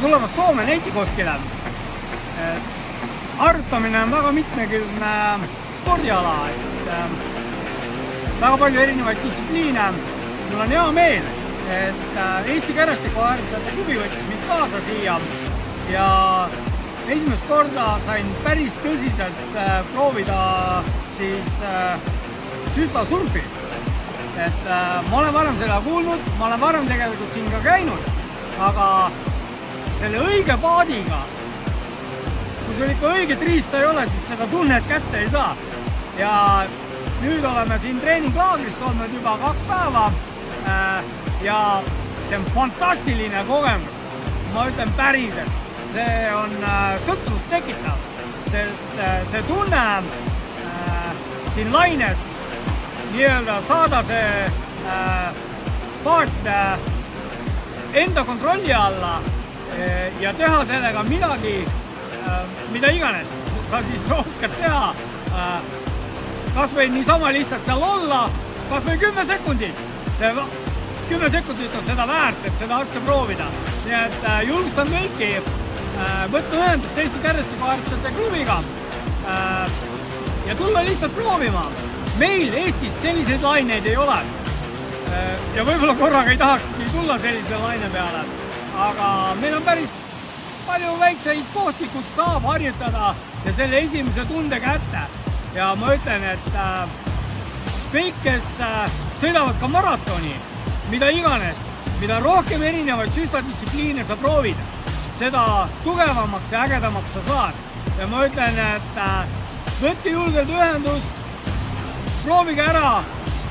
tulemast Soome neitikoskile. harjutamine on väga mitmekülgne spordiala, et äh, väga palju erinevaid distsipliine. mul on hea meel, et äh, Eesti Kerestikuharjutajate klubi võttis mind kaasa siia ja esimest korda sain päris tõsiselt äh, proovida siis äh, süstlasurfi. et ma olen varem seda kuulnud, ma olen varem tegelikult siin ka käinud, aga selle õige paadiga, kui sul ikka õiget riista ei ole, siis seda tunnet kätte ei saa. ja nüüd oleme siin treeninglaagris olnud juba kaks päeva äh, ja see on fantastiline kogemus. ma ütlen päriselt, see on äh, sõltuvust tekitav, sest äh, see tunne siin laines nii-öelda saada see paat enda kontrolli alla ja teha sellega midagi äh,, mida iganes sa siis oskad teha äh,. kasvõi niisama lihtsalt seal olla, kasvõi kümme sekundit. see kümme sekundit on seda väärt, et seda asja proovida. nii et julgustan kõiki võtma ühendust Eesti Kärjestikuharjutajate klubiga ja tulla lihtsalt proovima meil Eestis selliseid laineid ei ole. ja võib-olla korraga ei tahakski tulla sellise laine peale, aga meil on päris palju väikseid kohti, kus saab harjutada ja selle esimese tunde kätte. ja ma ütlen, et äh, kõik, kes äh, sõidavad ka maratoni, mida iganes, mida rohkem erinevaid süstadistsipliine sa proovid, seda tugevamaks ja ägedamaks sa saad. ja ma ütlen, et äh, võtke julgelt ühendust, proovige ära,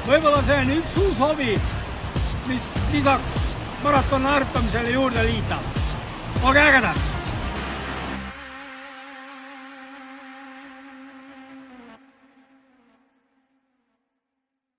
võib-olla see on üks uus hobi, mis lisaks maratoni harjutamisele juurde liita. olge ägedad!